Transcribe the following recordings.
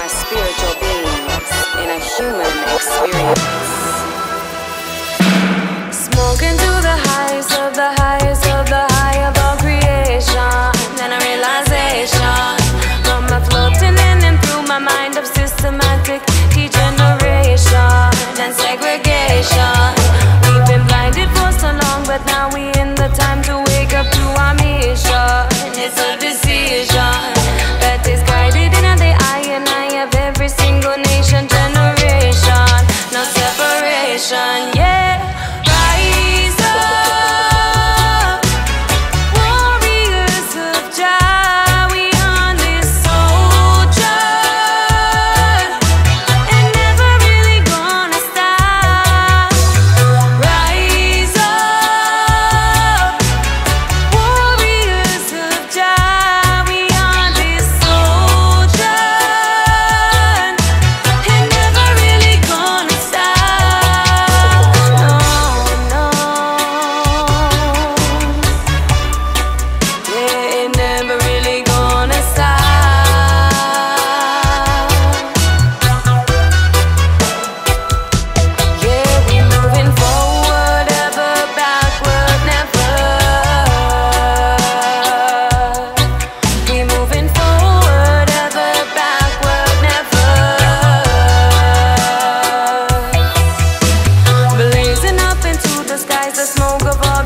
are spiritual beings in a human experience.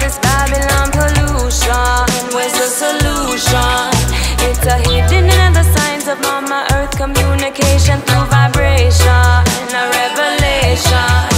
this Babylon pollution? Where's the solution? It's a hidden in the signs of Mama Earth communication through vibration, a revelation.